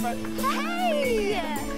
Hey!